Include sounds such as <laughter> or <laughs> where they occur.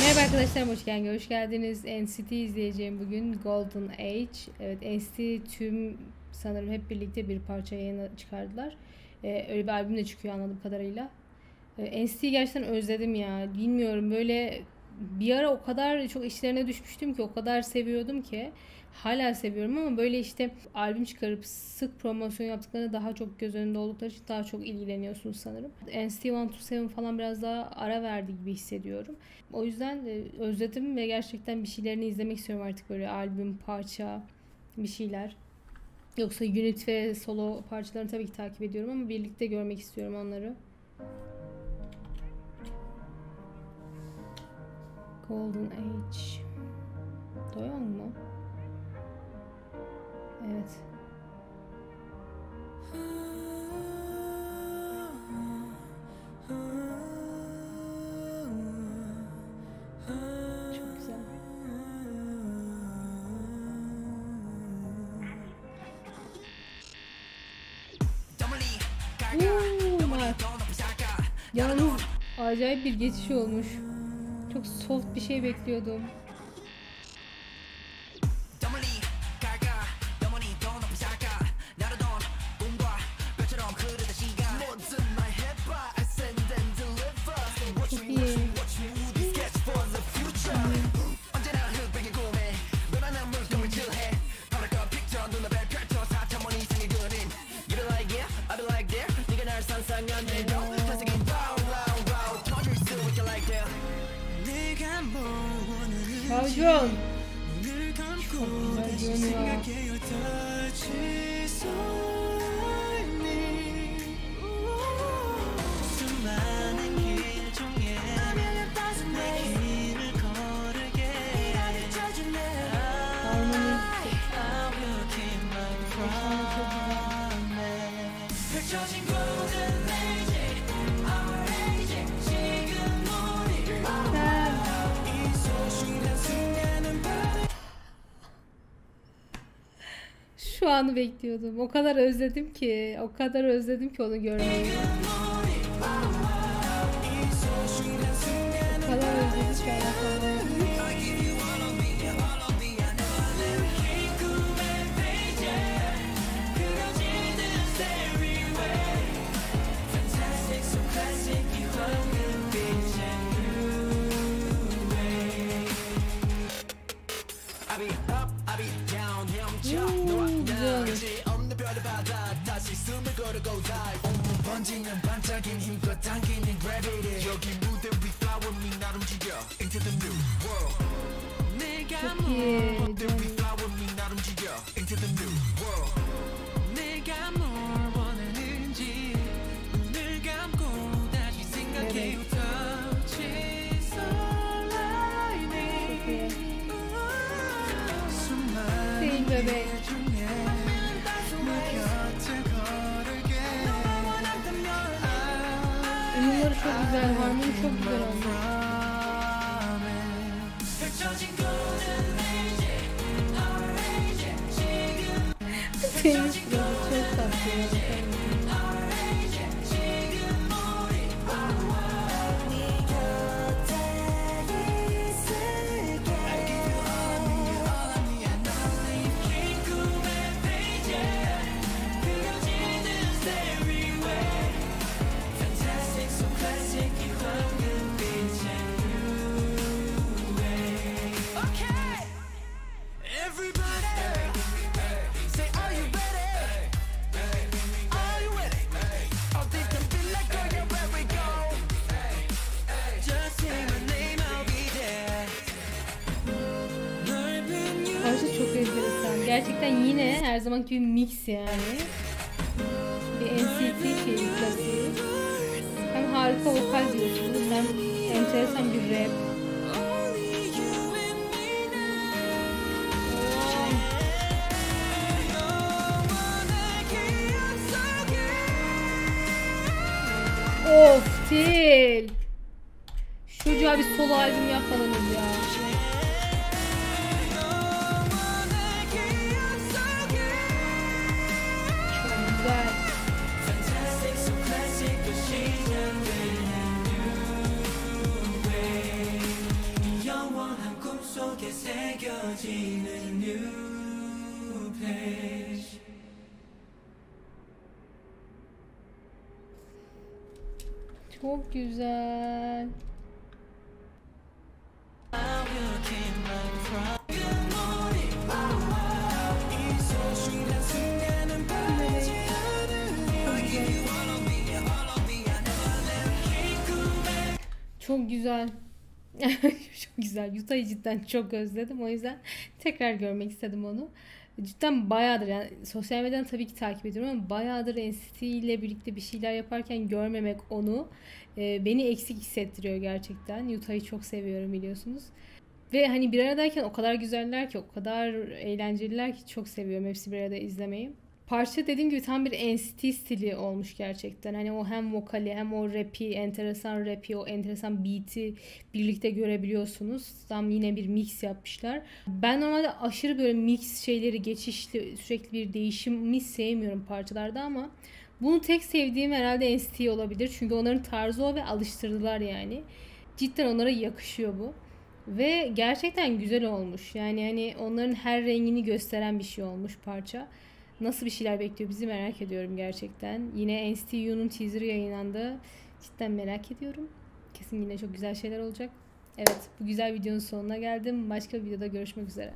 Merhaba arkadaşlar hoş geldiniz. Hoş geldiniz. NCT izleyeceğim bugün Golden Age. Evet NCT tüm sanırım hep birlikte bir parça yayına çıkardılar. Ee, öyle bir albüm de çıkıyor anladığım kadarıyla. Ee, NCT'yi gerçekten özledim ya. Bilmiyorum böyle bir ara o kadar çok işlerine düşmüştüm ki o kadar seviyordum ki hala seviyorum ama böyle işte albüm çıkarıp sık promosyon yaptıklarında daha çok göz önünde oldukları için daha çok ilgileniyorsunuz sanırım. NCT 127 falan biraz daha ara verdi gibi hissediyorum. O yüzden e, özledim ve gerçekten bir şeylerini izlemek istiyorum artık böyle albüm, parça, bir şeyler. Yoksa unit ve solo parçalarını tabii ki takip ediyorum ama birlikte görmek istiyorum onları. Golden Age. Doyon mu? Evet. Çok güzel. Bak. Yalnız acayip bir geçiş olmuş. Çok soft bir şey bekliyordum. Şavcon. Çok güzel görünüyor. Harmoni Şu anı bekliyordum. O kadar özledim ki, o kadar özledim ki onu görmeyi. O kadar özledim ki anlatamam. 이제 없는 별을 받아 다시 숨을 고르고 dive 온몸 번지는 반짝임 힘껏 당기는 gravity 여기 무대 위 flower me 날 움직여 into the new world 내가 무대 위 flower me 날 움직여 into the new world 내가 뭘 원하는지 눈을 감고 다시 생각해 Bebê. Güzel, harmoni çok güzel olmuş. Senin çok enteresan. Gerçekten yine her zamanki gibi mix yani. Bir NCT şeyi klasiği. Hem harika vokal diyorsunuz hem enteresan bir rap. Of Til. Çocuğa bir solo albüm yapmalıyız ya. Starting a new page. Çok güzel. Çok güzel. <laughs> çok güzel. Yuta'yı cidden çok özledim. O yüzden tekrar görmek istedim onu. Cidden bayağıdır yani sosyal medyadan tabii ki takip ediyorum ama bayağıdır NCT ile birlikte bir şeyler yaparken görmemek onu e, beni eksik hissettiriyor gerçekten. Yuta'yı çok seviyorum biliyorsunuz. Ve hani bir aradayken o kadar güzeller ki, o kadar eğlenceliler ki çok seviyorum hepsi bir arada izlemeyi. Parça dediğim gibi tam bir NCT stili olmuş gerçekten. Hani o hem vokali hem o rapi, enteresan rapi, o enteresan beat'i birlikte görebiliyorsunuz. Tam yine bir mix yapmışlar. Ben normalde aşırı böyle mix şeyleri, geçişli, sürekli bir değişimi sevmiyorum parçalarda ama bunu tek sevdiğim herhalde NCT olabilir. Çünkü onların tarzı o ve alıştırdılar yani. Cidden onlara yakışıyor bu. Ve gerçekten güzel olmuş. Yani hani onların her rengini gösteren bir şey olmuş parça. Nasıl bir şeyler bekliyor bizi merak ediyorum gerçekten. Yine NCT teaser'ı yayınlandı. Cidden merak ediyorum. Kesin yine çok güzel şeyler olacak. Evet bu güzel videonun sonuna geldim. Başka bir videoda görüşmek üzere.